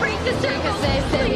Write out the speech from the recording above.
break the circle.